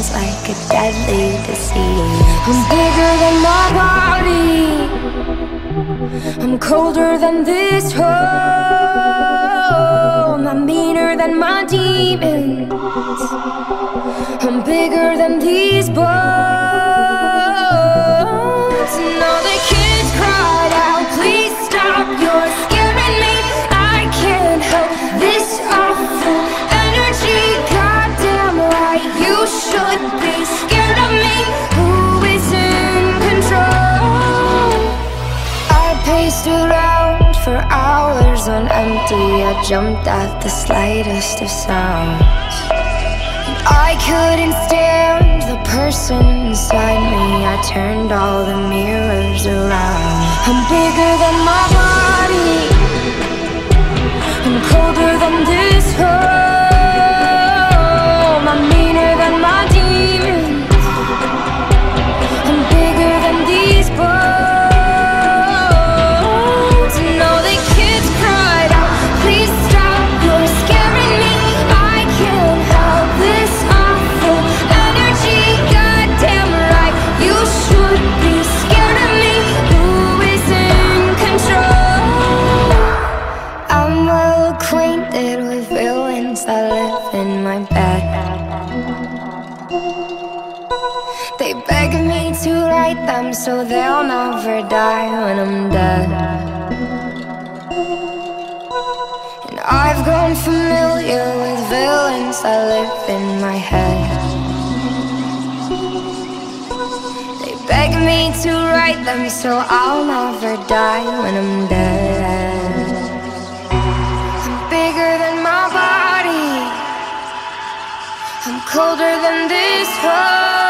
mind's like a deadly disease. I'm bigger than my body. I'm colder than this home. I'm meaner than my demons. I'm bigger than these bones I jumped at the slightest of sounds. I couldn't stand the person inside me. I turned all the mirrors around. I'm bigger than my body write them so they'll never die when I'm dead. And I've grown familiar with villains that live in my head. They beg me to write them so I'll never die when I'm dead. I'm bigger than my body. I'm colder than this home.